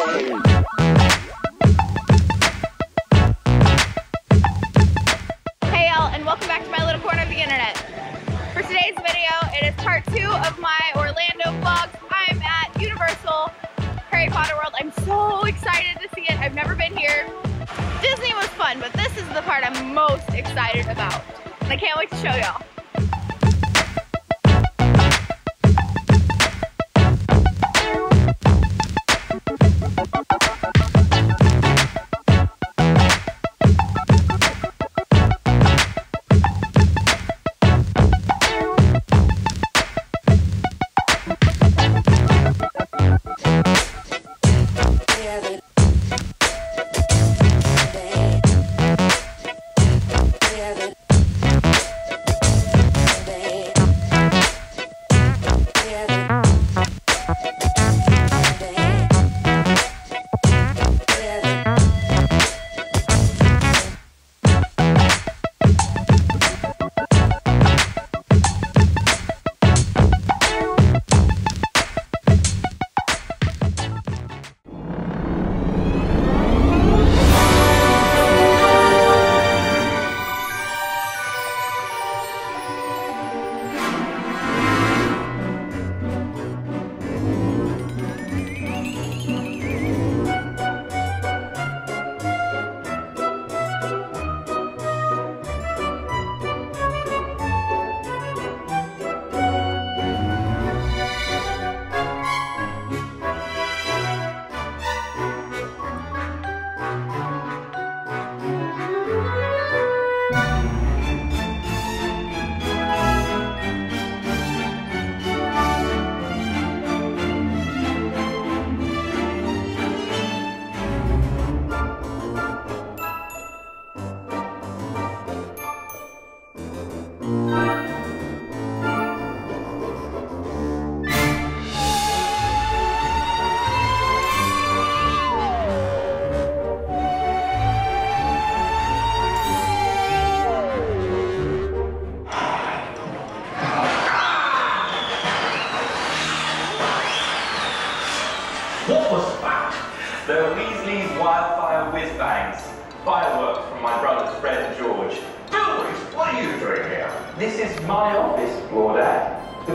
Hey y'all, and welcome back to my little corner of the internet. For today's video, it is part two of my Orlando vlog. I'm at Universal Harry Potter World. I'm so excited to see it. I've never been here. Disney was fun, but this is the part I'm most excited about. And I can't wait to show y'all.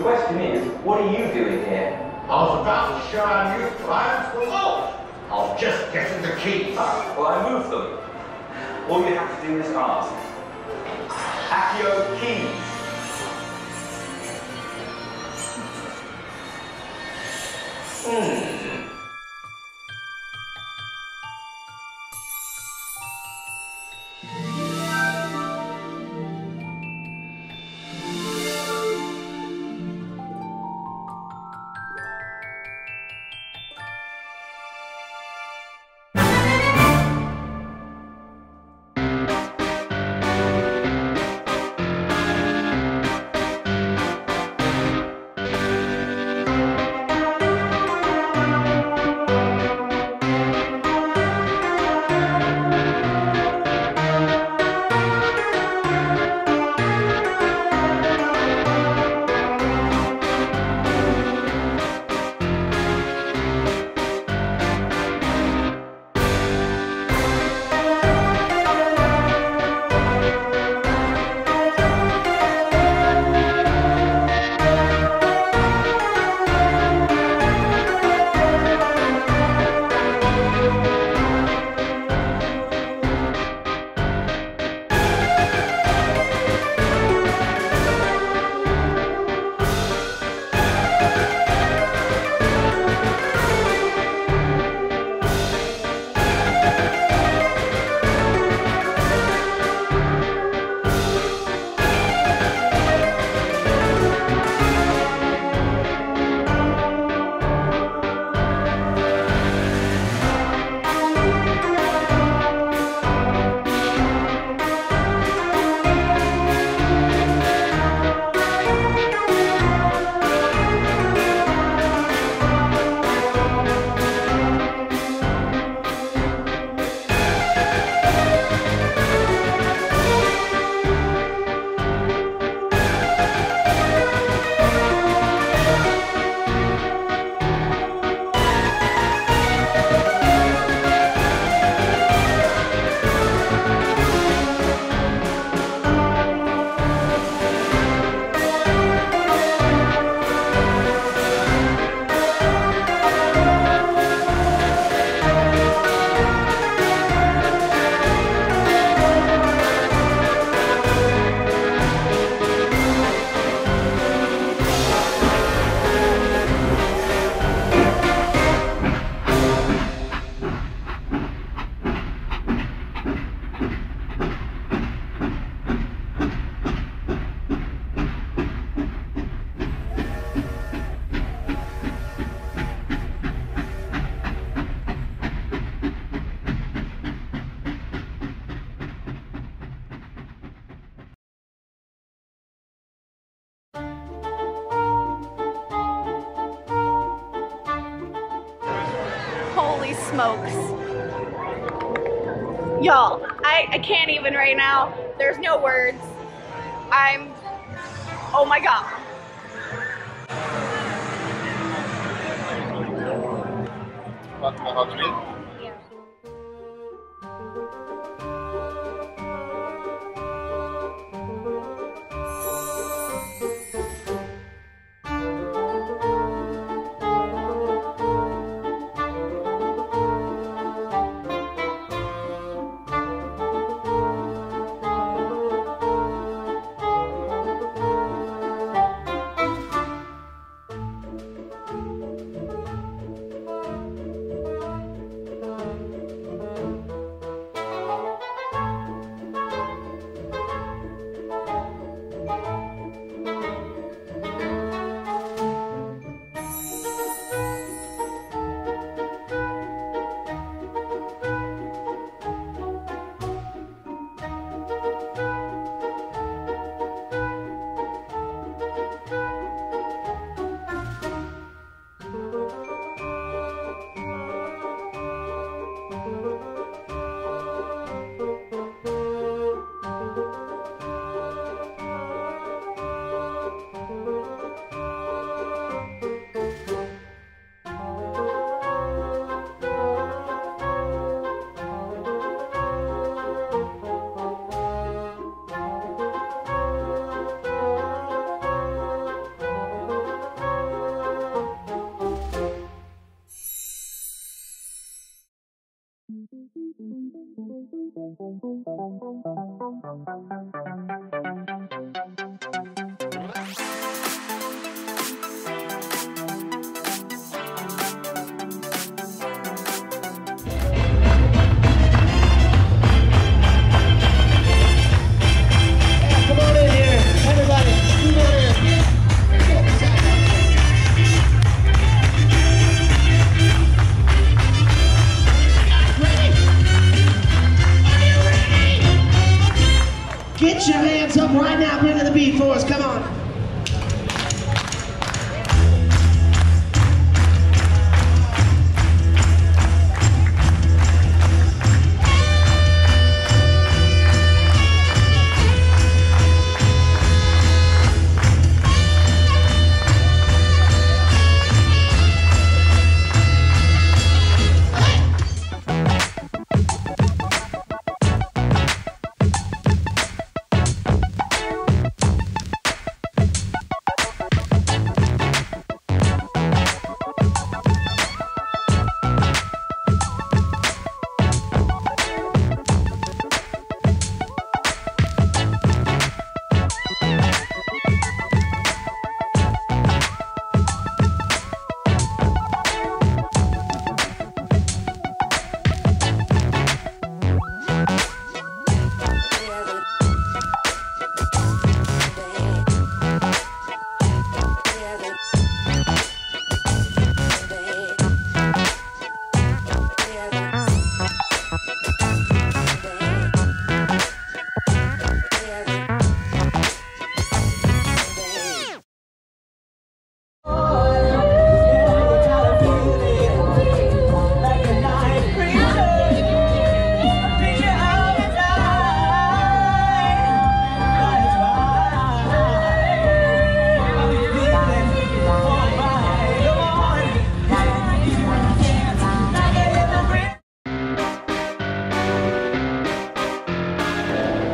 Question is, what are you doing here? I was about to show our new plans for launch. I was just getting the keys. Ah, well, I moved them. All you have to do is ask. Accio keys. Hmm. Smokes. Y'all, I, I can't even right now. There's no words. I'm, oh my god. 在吗？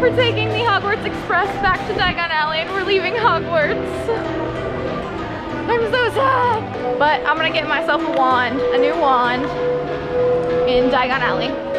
For taking the Hogwarts Express back to Diagon Alley and we're leaving Hogwarts. I'm so sad. But I'm gonna get myself a wand, a new wand in Diagon Alley.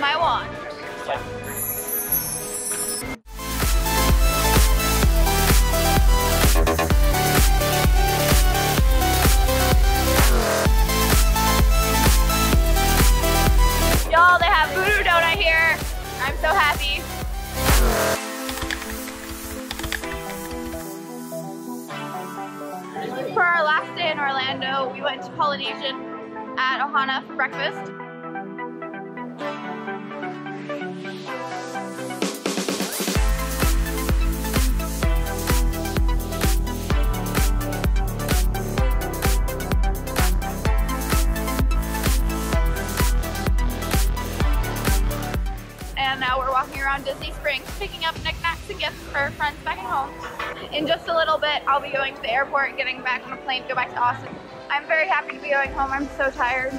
My wand. Y'all, they have Voodoo Doughnut here. I'm so happy. For our last day in Orlando, we went to Polynesian at Ohana for breakfast. In just a little bit, I'll be going to the airport, getting back on a plane to go back to Austin. I'm very happy to be going home. I'm so tired.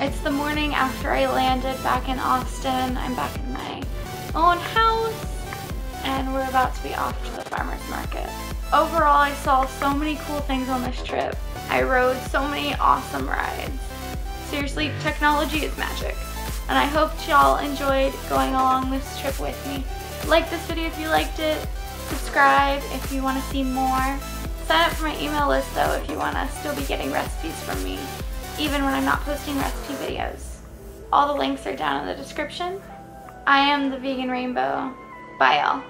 It's the morning after I landed back in Austin. I'm back in my own house and we're about to be off to the farmer's market. Overall, I saw so many cool things on this trip. I rode so many awesome rides. Seriously, technology is magic. And I hope y'all enjoyed going along this trip with me. Like this video if you liked it. Subscribe if you want to see more. Sign up for my email list though if you want to still be getting recipes from me, even when I'm not posting recipe videos. All the links are down in the description. I am the Vegan Rainbow. Bye y'all.